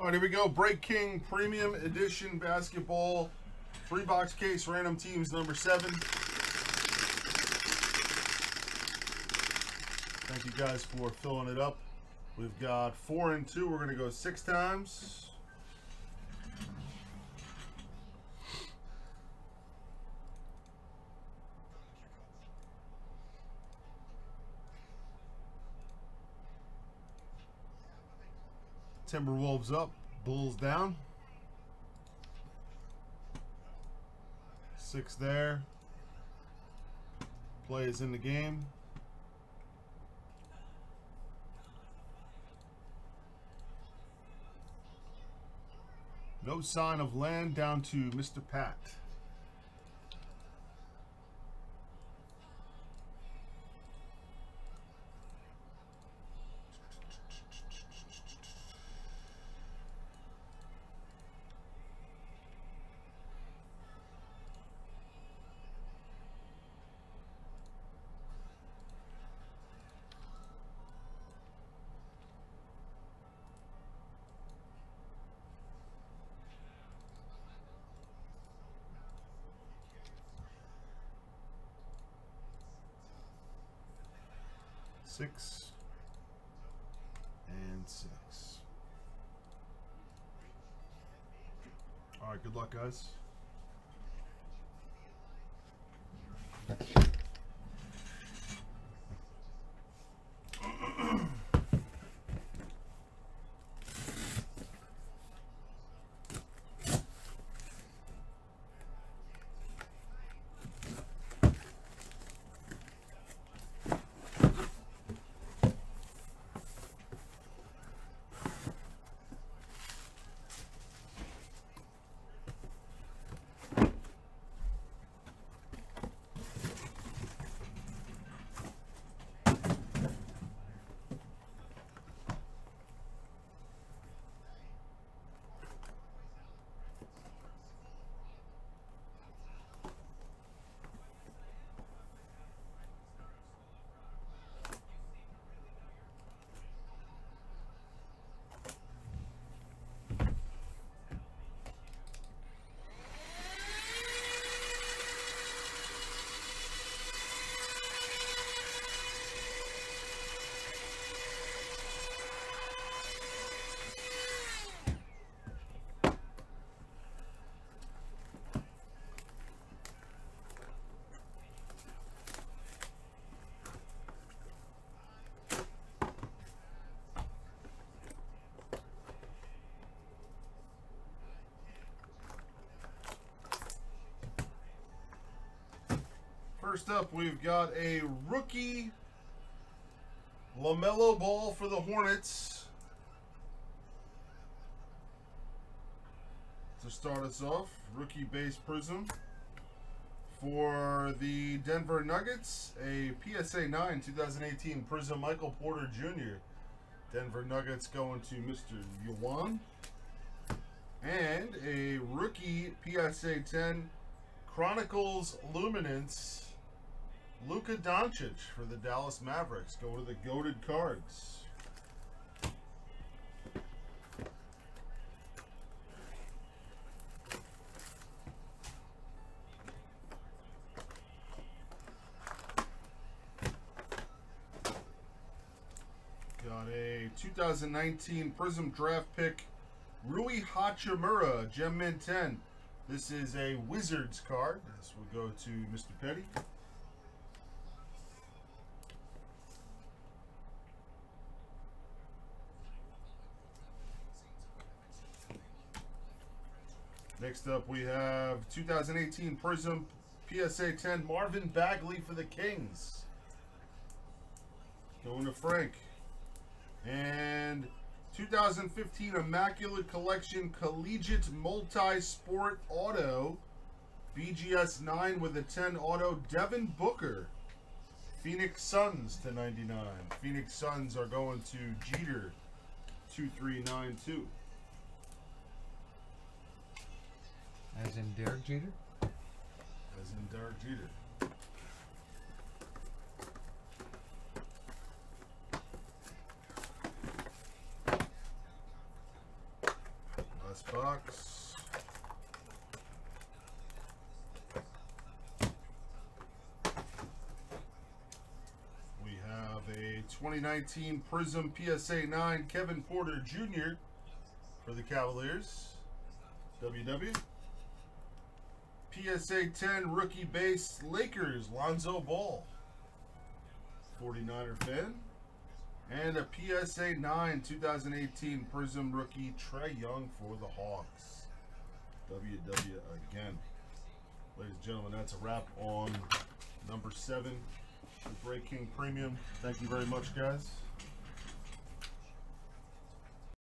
All right, here we go. Break King Premium Edition Basketball. Three box case, random teams number seven. Thank you guys for filling it up. We've got four and two. We're going to go six times. Timberwolves up, Bulls down. Six there. Play is in the game. No sign of land down to Mr. Pat. Six and six. All right, good luck, guys. First up, we've got a rookie LaMelo Ball for the Hornets. To start us off, rookie base prizm. For the Denver Nuggets, a PSA 9 2018 Prizm Michael Porter Jr. Denver Nuggets going to Mr. Yuan. And a rookie PSA 10 Chronicles Luminance Luka Doncic for the Dallas Mavericks. Go to the goaded cards. Got a 2019 Prizm Draft Pick Rui Hachimura, Gem Mint 10. This is a Wizards card. This will go to Mr. Petty. Next up, we have 2018 Prizm PSA 10 Marvin Bagley for the Kings. Going to Frank. And 2015 Immaculate Collection Collegiate Multi-Sport Auto. BGS 9 with a 10 auto. Devin Booker. Phoenix Suns to 99. Phoenix Suns are going to Jeter 2392. As in Derek Jeter? As in Derek Jeter. Last box. We have a 2019 Prizm PSA 9 Kevin Porter Jr. for the Cavaliers. WW. PSA 10 rookie base Lakers Lonzo Ball. 49er fan. And a PSA 9 2018 Prizm rookie Trae Young for the Hawks. WW again. Ladies and gentlemen, that's a wrap on number seven, the Break King Premium. Thank you very much, guys.